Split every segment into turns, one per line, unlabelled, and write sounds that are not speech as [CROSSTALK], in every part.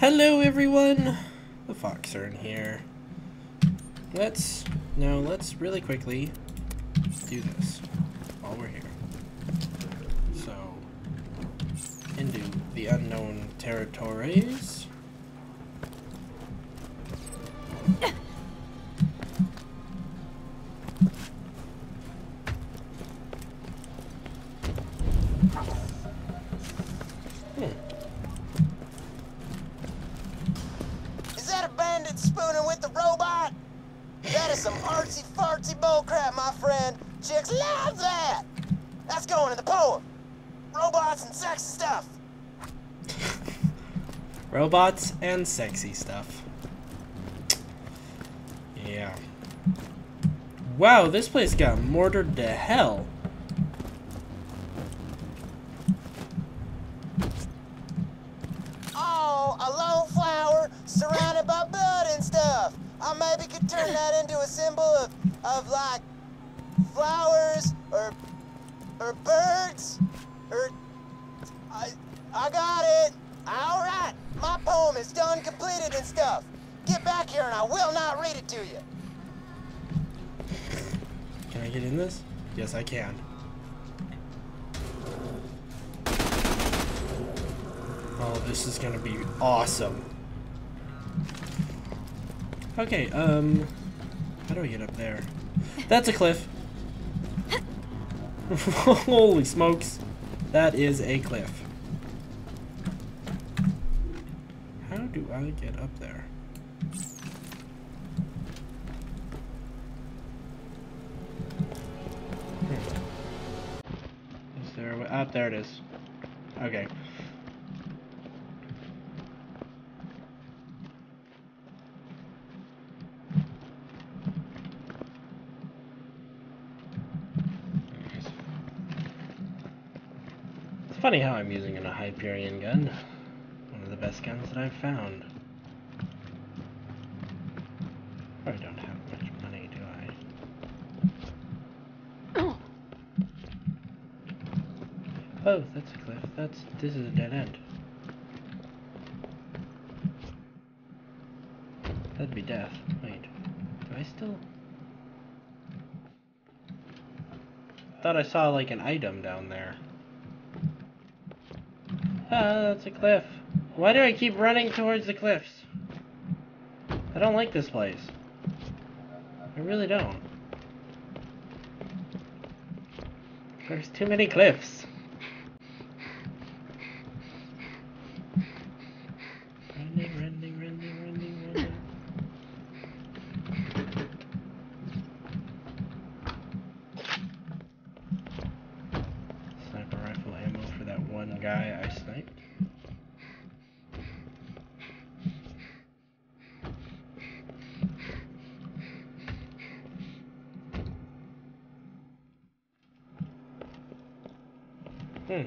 Hello everyone! The Foxern here. Let's, now let's really quickly do this while we're here. So, into the unknown territories.
That is some artsy fartsy bullcrap, my friend. Chicks love that. That's going in the poem. Robots and sexy stuff. [LAUGHS]
Robots and sexy stuff. Yeah. Wow, this place got mortared to hell.
Oh, a lone flower surrounded by bud and stuff. I maybe could turn that into a symbol of, of like flowers or or birds or I I got it. All right, my poem is done, completed and stuff. Get back here and I will not read it to you.
Can I get in this? Yes, I can. Oh, this is gonna be awesome. Okay, um... How do I get up there? That's a cliff. [LAUGHS] Holy smokes. That is a cliff. How do I get up there? Is there a way? Ah, there it is. Okay. Funny how I'm using a Hyperion gun. One of the best guns that I've found. Probably don't have much money, do I? Oh, that's a cliff. That's this is a dead end. That'd be death. Wait, do I still? Thought I saw like an item down there. Ah, that's a cliff. Why do I keep running towards the cliffs? I don't like this place. I really don't. There's too many cliffs. Running, running, running, running, running. Sniper rifle ammo for that one guy I sniped. Hmm.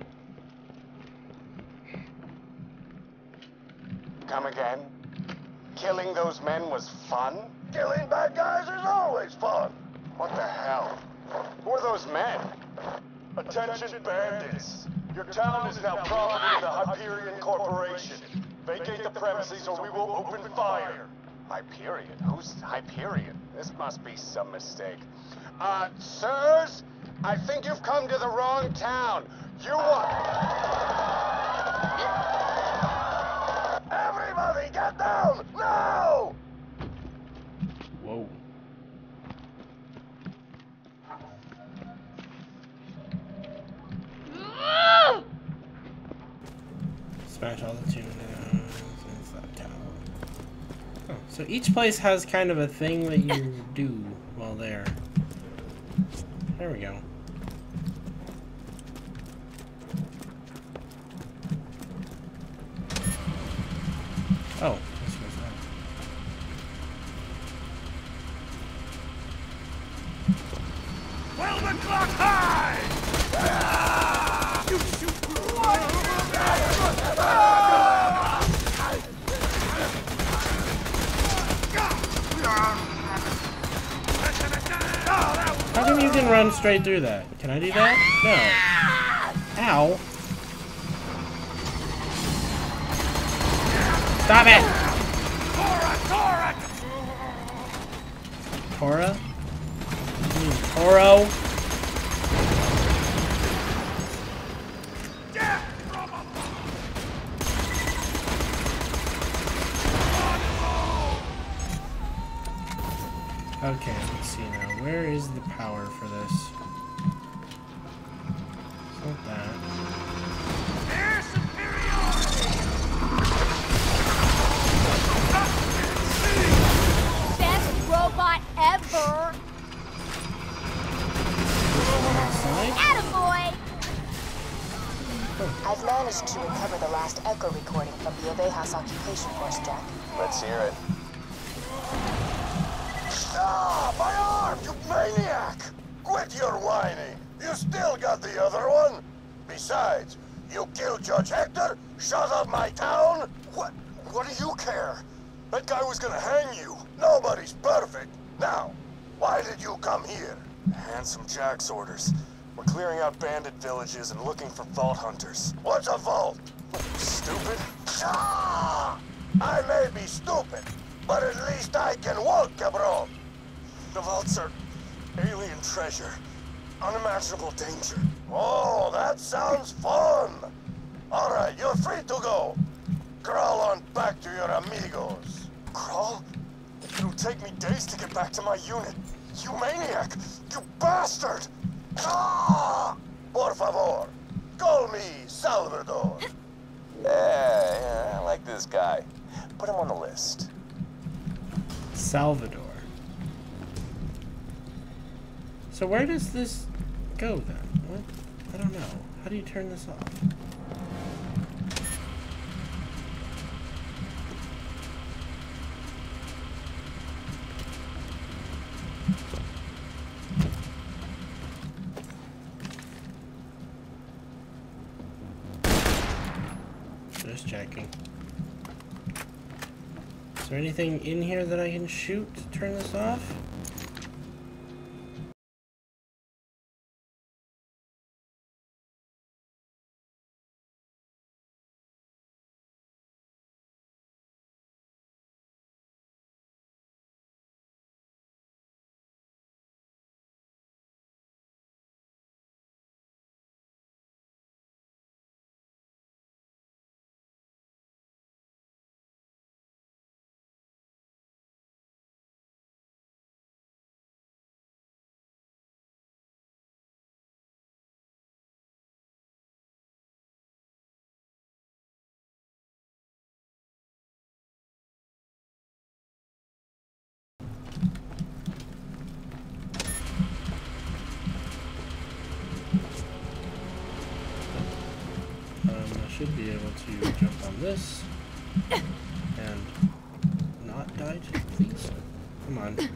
Come again? Killing those men was fun? Killing bad guys is always fun. What the hell? Who are those men? Attention bandits. Your town is now property of the Hyperion Corporation. Vacate the premises or we will open fire. Hyperion? Who's Hyperion? This must be some mistake. Uh, sirs? I think you've come to the wrong town. You want... Get down! Now!
Whoa. Smash all the tunes inside town. Oh, so each place has kind of a thing that you do while there. There we go. Oh.
Well, the clock high!
How come you can run straight through that? Can I do that? No. Ow. Stop it!
Tora, Tora!
Tora? Toro? Okay, let's see now. Where is the power for this?
I've managed to recover the last echo recording from the Abejas occupation force, Jack.
Let's hear it.
Ah, my arm, you maniac! Quit your whining. You still got the other one. Besides, you killed Judge Hector, shut up my town. What? What do you care? That guy was gonna hang you. Nobody's perfect. Now, why did you come here? Handsome Jack's orders. We're clearing out bandit villages and looking for vault hunters. What's a vault? Stupid? Ah! I may be stupid, but at least I can walk, cabron. The vaults are alien treasure. Unimaginable danger. Oh, that sounds fun. All right, you're free to go. Crawl on back to your amigos. Crawl? It'll take me days to get back to my unit. You maniac! You bastard! Ah! Por favor, call me Salvador. Yeah, yeah, I like this guy. Put him on the list.
Salvador. So where does this go then? What? I don't know. How do you turn this off? Is there anything in here that I can shoot to turn this off? This and not die, to- [LAUGHS] please. Come on.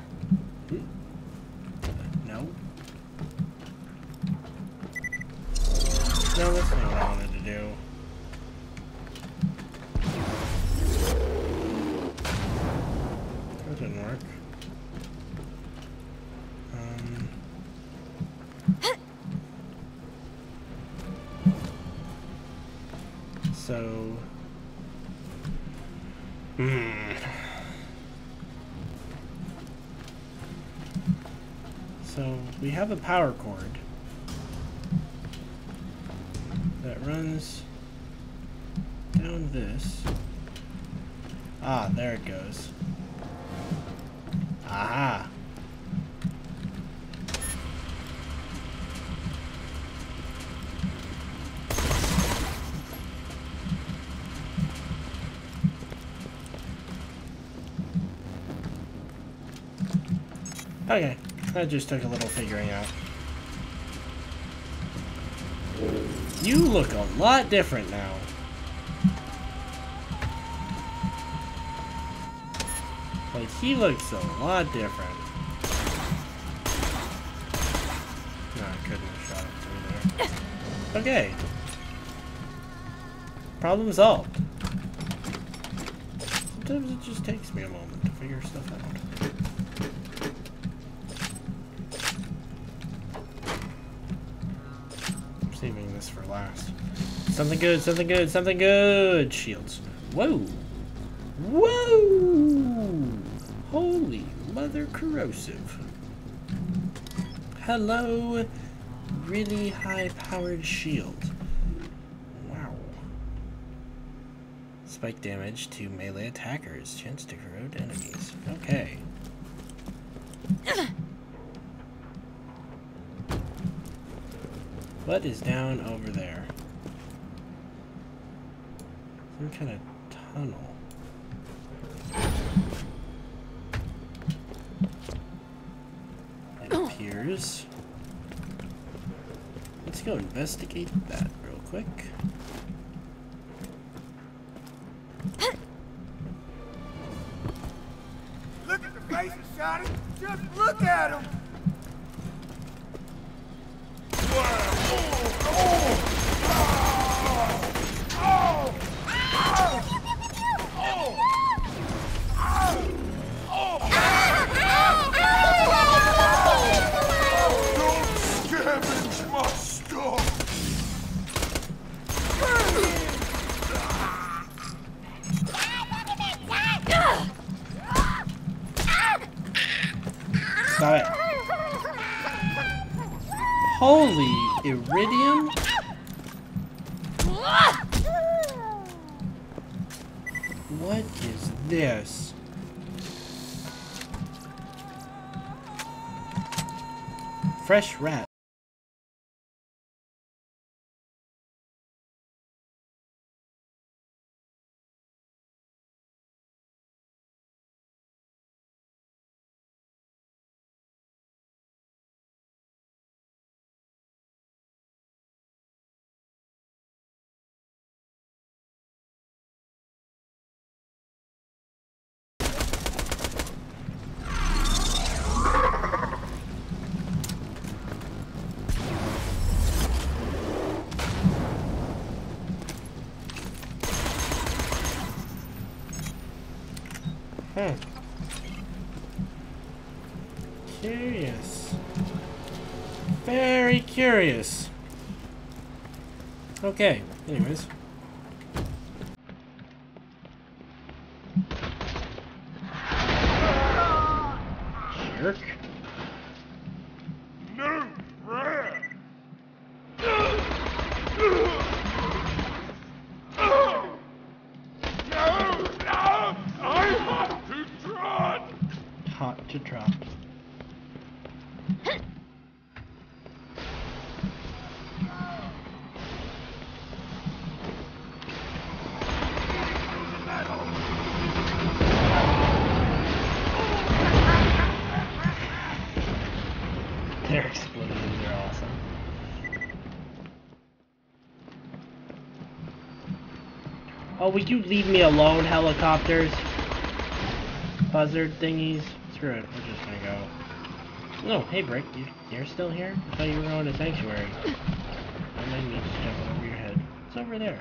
Have a power cord that runs down this. Ah, there it goes. Aha. Okay, that just took a little figuring out. You look a lot different now. Like, he looks a lot different. No, I couldn't have shot him through there. Okay. Problem solved. Sometimes it just takes me a moment to figure stuff out. Saving last. Something good, something good, something good! Shields. Whoa! Whoa! Holy mother corrosive. Hello, really high powered shield. Wow. Spike damage to melee attackers. Chance to corrode enemies. Okay. [CLEARS THROAT] What is down over there? Some kind of tunnel. It appears. Let's go investigate that real quick.
Look at the faces, Shotty. Just look at them.
Iridium? What is this? Fresh rat. Hmm. Curious. Very curious. Okay, anyways. Jerk.
No, rat. No, no, I have to trot.
Hot to drop. Oh, would you leave me alone, helicopters? Buzzard thingies? Screw it, we're just gonna go. No, hey Brick, you, you're still here? I thought you were going to Sanctuary. Don't mind me just jumping over your head. It's over there.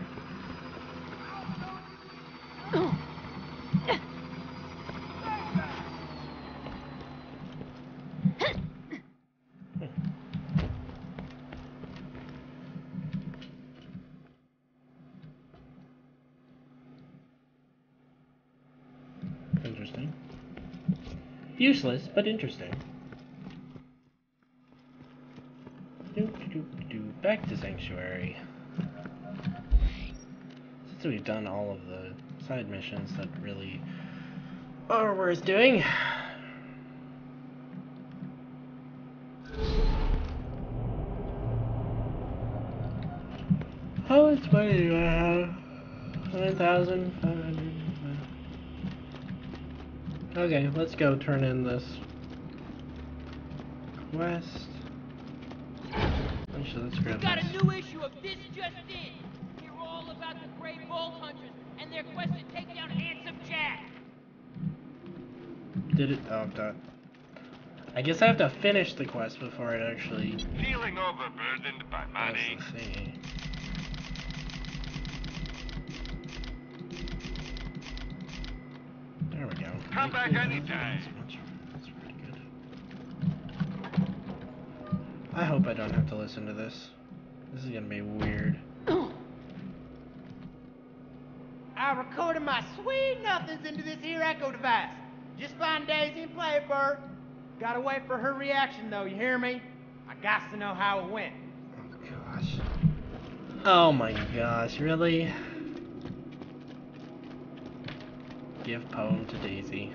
Interesting. Useless, but interesting. Back to Sanctuary. Since we've done all of the side missions that really are worth doing. How much money do I have? 9,500. Okay, let's go turn in this quest. Actually, let's grab
Got
this.
a new issue of This Just In. Hear all about the Grey Vault Hunters and their quest to take down Handsome Jack.
Did it? Oh, I'm done. I guess I have to finish the quest before it actually
Feeling overburdened by money.
Let's see. There we go.
Come back anytime.
That's, that's pretty good. I hope I don't have to listen to this. This is gonna be weird.
I recorded my sweet nothings into this here echo device. Just find Daisy and play it for her. Gotta wait for her reaction though, you hear me? I got to know how it went.
Oh my gosh. Oh my gosh, really? Give poem to Daisy.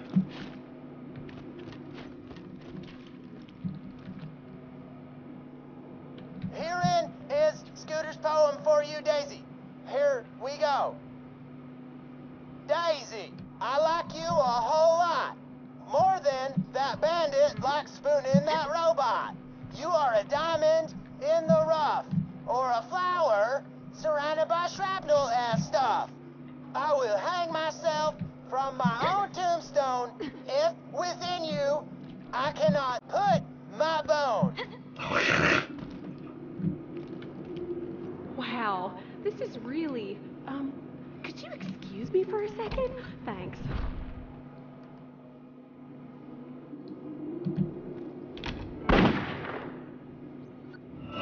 Herein is Scooter's poem for you, Daisy. Here we go. Daisy, I like you a whole lot. More than that bandit likes spooning that robot. You are a diamond in the rough, or a flower surrounded by shrapnel and stuff. I will hang myself from my own tombstone if within you I cannot put my bone.
Wow, this is really. Um, could you excuse me for a second? Thanks.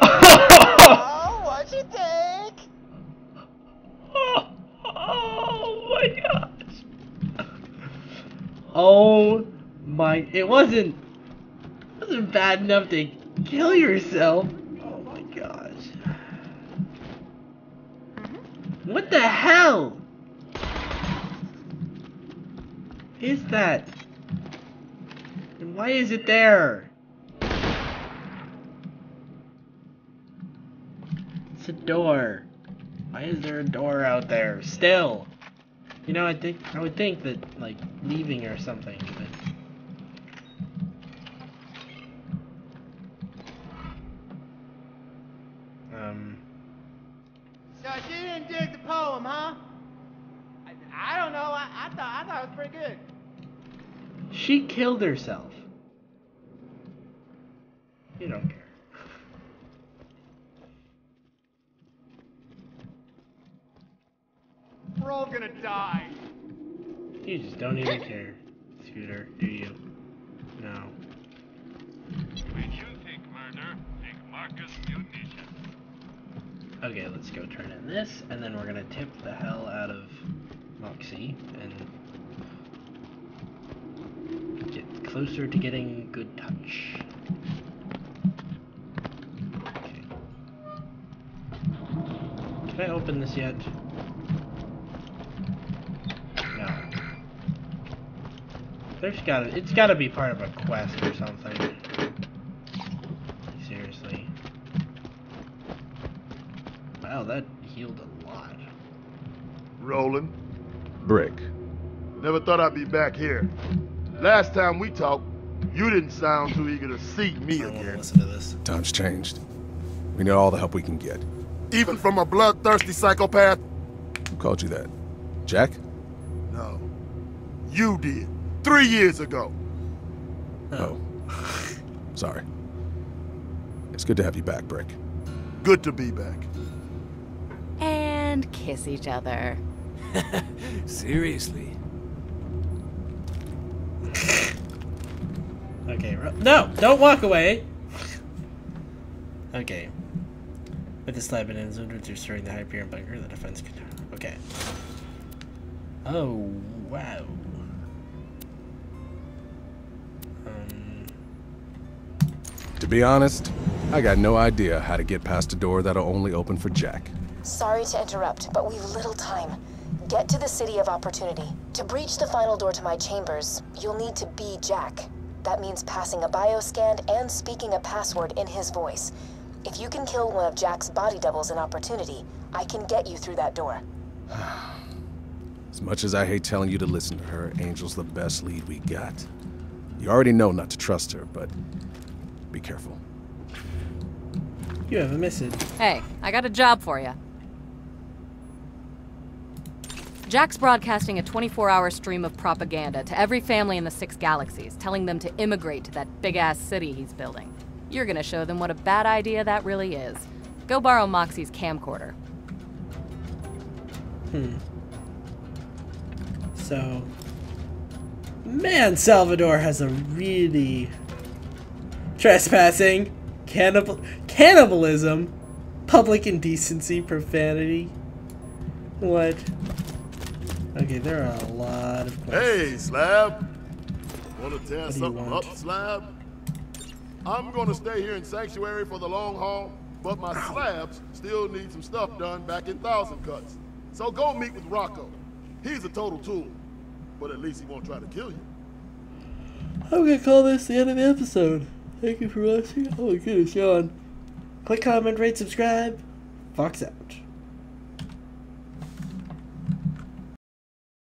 Oh, what you think?
Oh my gosh. Oh my it wasn't it wasn't bad enough to kill yourself. Oh my gosh. What the hell? Is that? And why is it there? It's a door. Why is there a door out there still? You know, I think I would think that like leaving or something, but um
So she didn't dig the poem, huh? I, I don't know. I, I thought I thought it was pretty good.
She killed herself. You don't care.
We're all gonna die.
You just don't even care, Scooter, do you? No.
When you think murder, think Marcus Munition.
Okay, let's go turn in this, and then we're gonna tip the hell out of Moxie and get closer to getting good touch. Okay. Can I open this yet? No. There's gotta, it's gotta be part of a quest or something. Seriously. Wow, that healed a lot.
Roland.
Brick.
Never thought I'd be back here. Last time we talked, you didn't sound too eager to see me again.
listen to this. Times changed. We need all the help we can get.
Even from a bloodthirsty psychopath?
Who called you that? Jack?
No. You did. Three years ago.
Oh. Sorry. It's good to have you back, Brick.
Good to be back.
And kiss each other. [LAUGHS]
Seriously.
Okay, no, don't walk away. Okay. With this lab and Zundra destroying the Hyperion bunker, the defense could. Okay. Oh wow. Um.
To be honest, I got no idea how to get past a door that'll only open for Jack.
Sorry to interrupt, but we've little time. Get to the City of Opportunity. To breach the final door to my chambers, you'll need to be Jack. That means passing a bioscan and speaking a password in his voice. If you can kill one of Jack's body doubles in Opportunity, I can get you through that door. [SIGHS]
As much as I hate telling you to listen to her, Angel's the best lead we got. You already know not to trust her, but be careful.
You have a message.
Hey, I got a job for you. Jack's broadcasting a 24 hour stream of propaganda to every family in the six galaxies, telling them to immigrate to that big ass city he's building. You're gonna show them what a bad idea that really is. Go borrow Moxie's camcorder.
Hmm. So, man, Salvador has a really trespassing, cannibal, cannibalism, public indecency, profanity. What? Okay, there are a lot of questions.
Hey, Slab. Want to tear something
want?
up, Slab? I'm gonna stay here in Sanctuary for the long haul, but my slabs still need some stuff done back in Thousand Cuts. So go meet with Rocco. He's a total tool, but at least he won't try to kill you.
I'm gonna call this the end of the episode. Thank you for watching. Oh my goodness, Sean. Click, comment, rate, subscribe. Fox out.